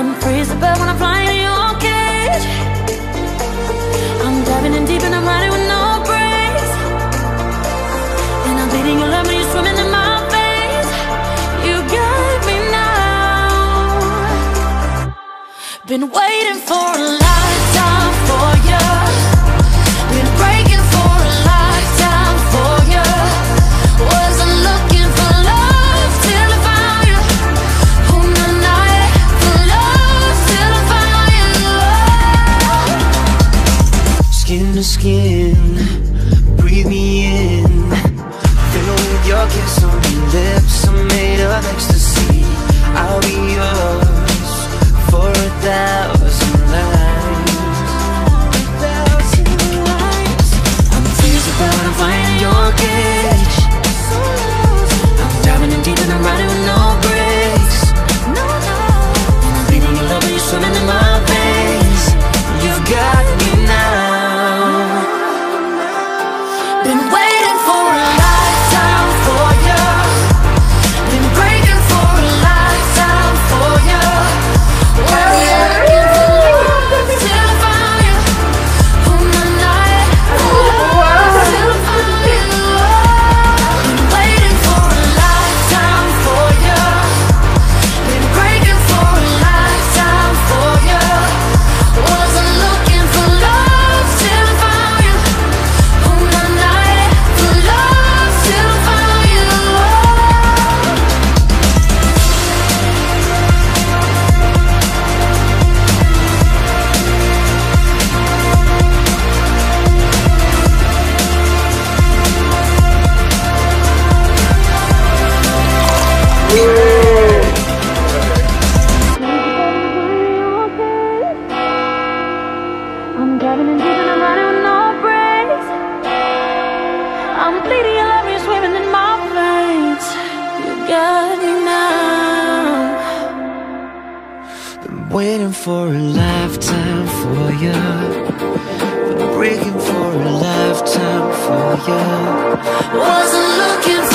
I'm freezing as when I'm flying in your cage. I'm diving in deep and I'm riding with no brakes. And I'm bleeding your love when you're swimming in my face. You got me now. Been waiting for a down. for a lifetime for you. Been breaking for a lifetime for you. Wasn't looking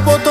カポト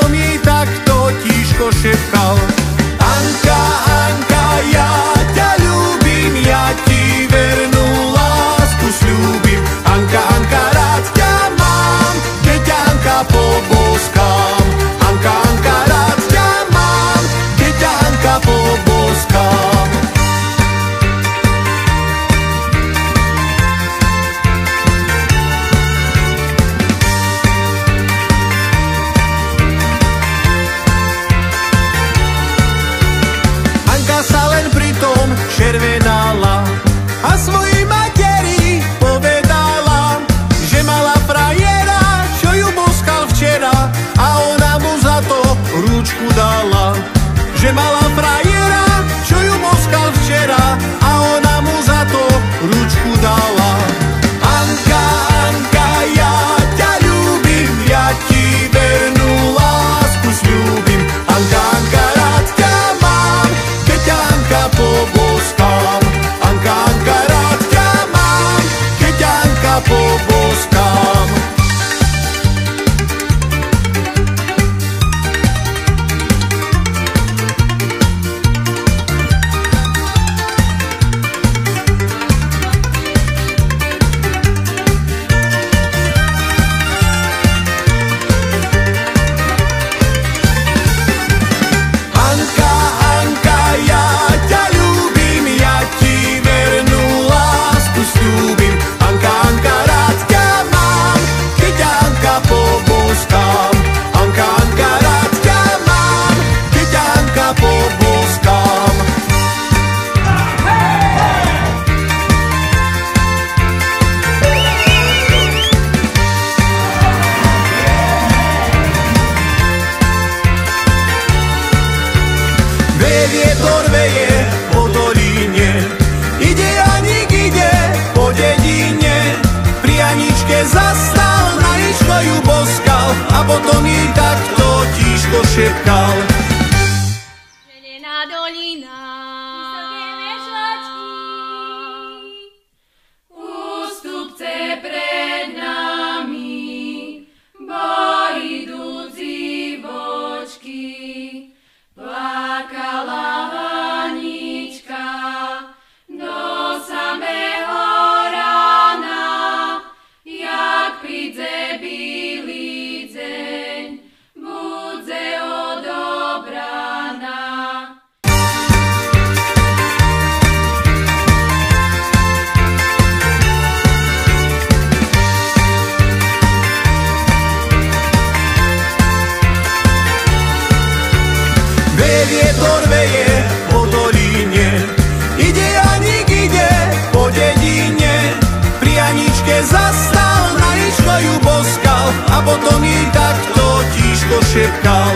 zašepkal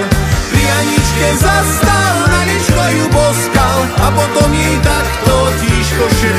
Pri Aničke zastal, Aničko ju boskal A potom jej takto tížko šepkal